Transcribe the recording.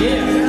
Yeah.